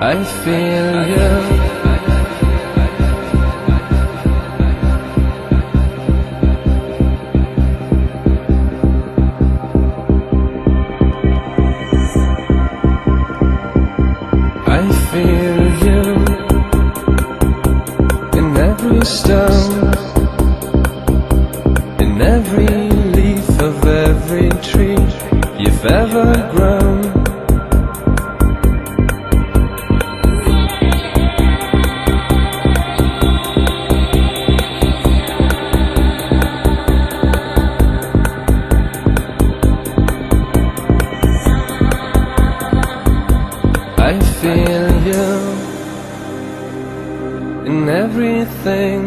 I feel you. I feel you. In every stone, in everything,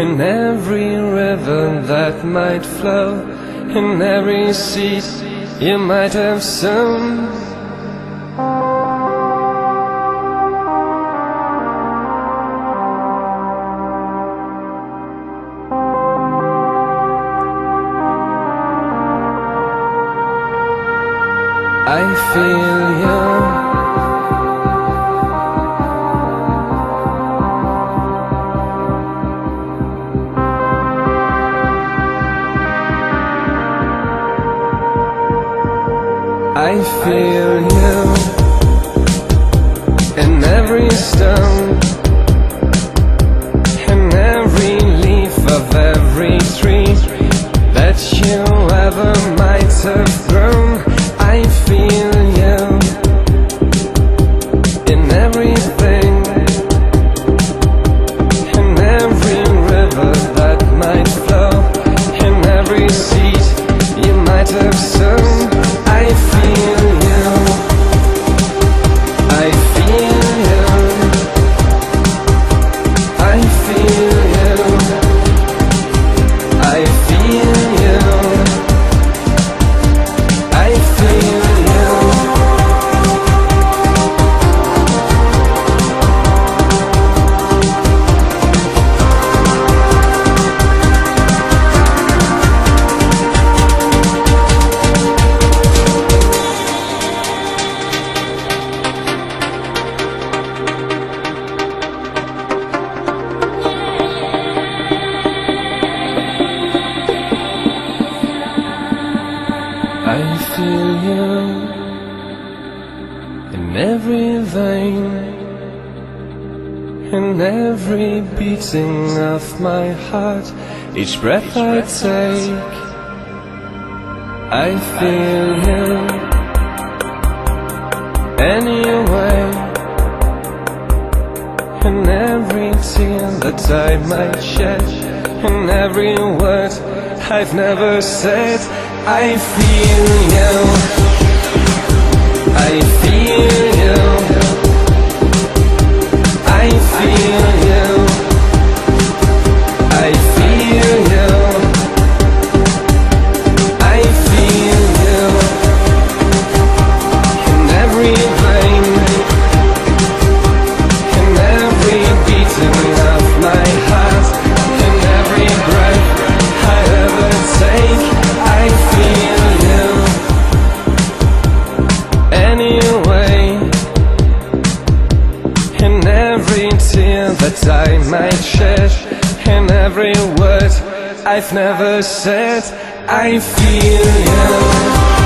in every river that might flow, in every seed you might have sown. I feel you. I feel you in every stone, in every leaf of every tree that you ever might have grown. I feel you in every vein, in every beating of my heart, each breath I take. I feel you anyway, in every tear that I might shed, in every word I've never said. I feel you. That I might shed, in every word I've never said, I feel you.